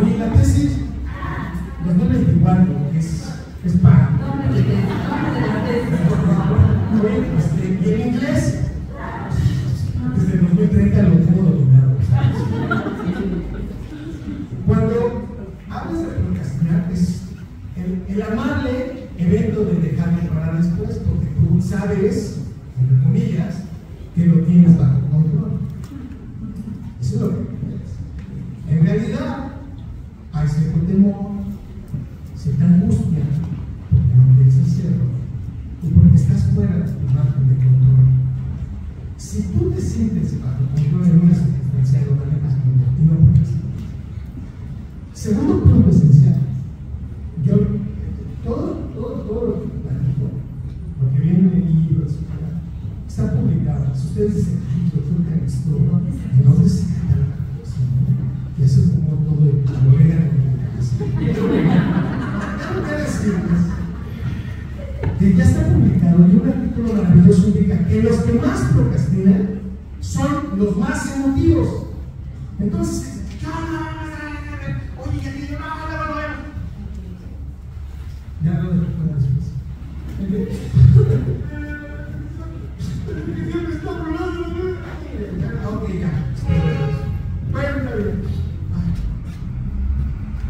Oye, la tesis 2024, que es, es para. Oye, este, ¿y en inglés? Desde 2030 lo tengo dominado. Cuando hablas de procrastinar, es el, el amable evento de dejarlo para después, porque tú sabes, entre comillas, que lo tienes bajo control. Eso es lo que quieres. En realidad, hay cierto temor, cierta angustia, porque no tienes el cierro y porque estás fuera de tu margen de control. Si tú te sientes bajo control en una circunstancia, lo manejas y no procrastinas. Segundo punto esencial. Yo, todo, todo, todo lo que platico, lo que viene en el libro, está publicado. Si ustedes dicen, yo creo que esto, ¿de dónde se saca la cosa? ¿no? Y eso es como todo el orégano de la casa. Tengo que decirles y un artículo maravilloso indica que los que más procrastinan son los más emotivos. Entonces, oye, ya no. Ya lo dejo para después.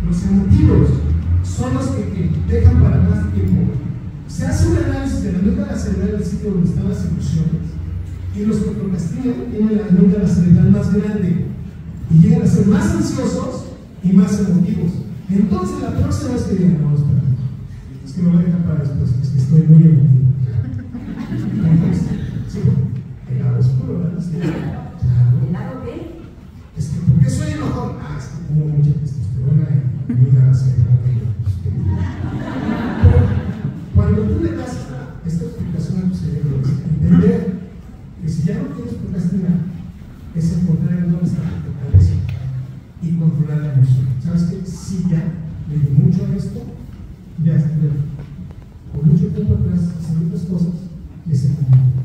Los emotivos son los que, que dejan para más tiempo. Se hace un análisis de la amígdala cerebral del sitio donde están las emociones y los que procrastinan tienen la amígdala cerebral más grande y llegan a ser más ansiosos y más emotivos. Entonces, la próxima vez que digan, no, espera, es que me voy a dejar para después, es que estoy muy emotivo. Entonces, sí, el lado oscuro, ¿verdad? Sí, claro. ¿El lado qué? Es que, ¿por qué soy enojón? Ah, es que tengo mucha testosterona y amígdala cerebral. Cuando tú le das esta explicación a tu cerebro, es entender que si procrastinar, es encontrar en tu fortaleza y controlar la emoción. ¿Sabes qué? Si ya le di mucho a esto, ya estuve por mucho tiempo atrás haciendo otras cosas y ese momento.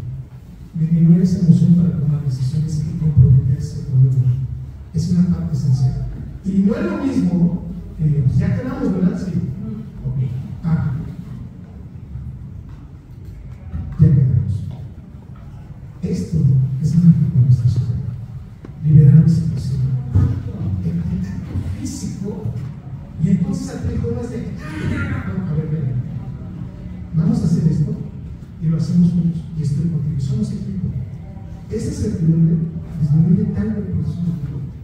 Disminuir esa emoción para tomar decisiones y comprometerse con demás. Es una parte esencial. Y no es lo mismo que ya quedamos, ¿verdad? Sí. Ok. Ah, ya quedamos. Esto es en nuestra sociedad. Liberar esa pasión. El físico. Y entonces al de. No, a ver, ven. Vamos a hacer esto y lo hacemos juntos. Y estoy contigo. Somos equipo. Esa certidumbre disminuye tanto el proceso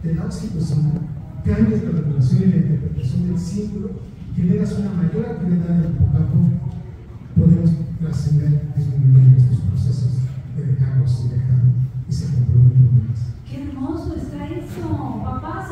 te da oxitocina, cambias la regulación y la interpretación del círculo, generas una mayor actividad del hipocampo, podemos trascender pecamos directamente y se comprometió con Qué hermoso está eso, papá.